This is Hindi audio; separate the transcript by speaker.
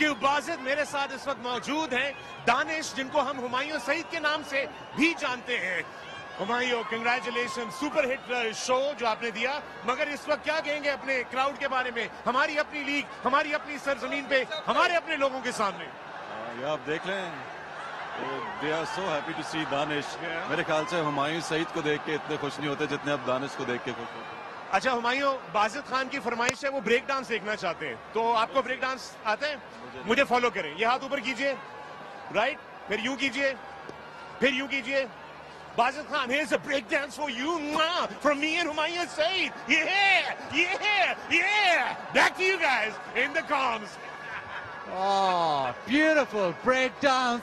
Speaker 1: यू बाजिद मेरे साथ इस वक्त मौजूद हैं। दानिश जिनको हम हुमायूं सईद के नाम से भी जानते हैं। Humayun congratulation super hit show जो आपने दिया। मगर इस वक्त क्या कहेंगे अपने क्राउड के बारे में? हमारी अपनी लीग हमारी अपनी सरजमीन पे हमारे अपने लोगों के सामने।
Speaker 2: ये आप देख लें। They are so happy to see Danish. मेरे ख्याल से हुमायूं सईद को देख के इतने खुश नहीं होते जितने आप दानिश को देख के खुश होते
Speaker 1: अच्छा हुमायूं बाजिद खान की फरमाइश है वो ब्रेक डांस देखना चाहते हैं। तो आपको ब्रेक डांस आते हैं? मुझे, मुझे फॉलो करें। ये हाथ ऊपर कीजिए। राइट फिर यू कीजिए। फिर यू कीजिए। Wajid Khan hey a break dance for you ना from me and Humayun Saeed ये ये ये back to you guys in the comms
Speaker 3: oh beautiful break dance